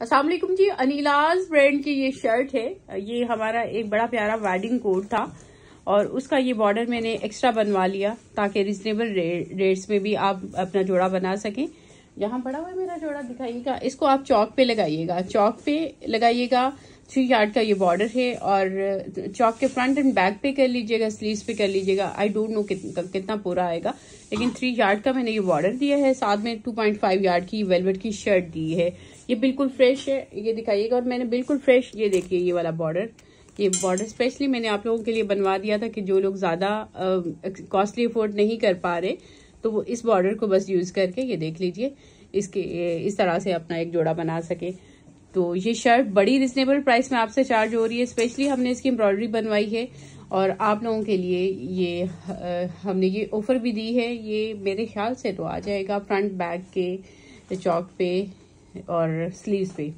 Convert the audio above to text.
Aslam ji अनिलाज brand की ये shirt है। ये हमारा एक बड़ा प्यारा वेडिंग कोट था और उसका ये बॉर्डर मैंने एक्स्ट्रा बनवा लिया ताकि रिजनेबल रेट्स में भी आप अपना जोड़ा बना सकें। यहाँ बड़ा हुआ मेरा जोड़ा, दिखाइएगा। इसको आप चौक पे लगाइएगा। चौक पे लगाइएगा थ्री यार्ड का ये बॉर्डर है और चौक के फ्रंट एंड बैक पे कर लीजिएगा, स्लीव्स पे कर लीजिएगा। आई डोंट नो कितना पूरा आएगा, लेकिन थ्री यार्ड का मैंने ये बॉर्डर दिया है। साथ में टू पॉइंट फाइव यार्ड की वेलवेट की शर्ट दी है। ये बिल्कुल फ्रेश है, ये दिखाइएगा। और मैंने बिल्कुल फ्रेश ये देखिए, ये वाला बॉर्डर। ये बॉर्डर स्पेशली मैंने आप लोगों के लिए बनवा दिया था कि जो लोग ज़्यादा कॉस्टली अफोर्ड नहीं कर पा रहे तो वो इस बॉर्डर को बस यूज़ करके ये देख लीजिए। इसके, इस तरह से अपना एक जोड़ा बना सके। तो ये शर्ट बड़ी रिजनेबल प्राइस में आपसे चार्ज हो रही है स्पेशली हमने इसकी एम्ब्रॉयडरी बनवाई है और आप लोगों के लिए ये आ, हमने ये ऑफ़र भी दी है। ये मेरे ख्याल से तो आ जाएगा फ्रंट बैक के चौक पे और स्लीव्स पे।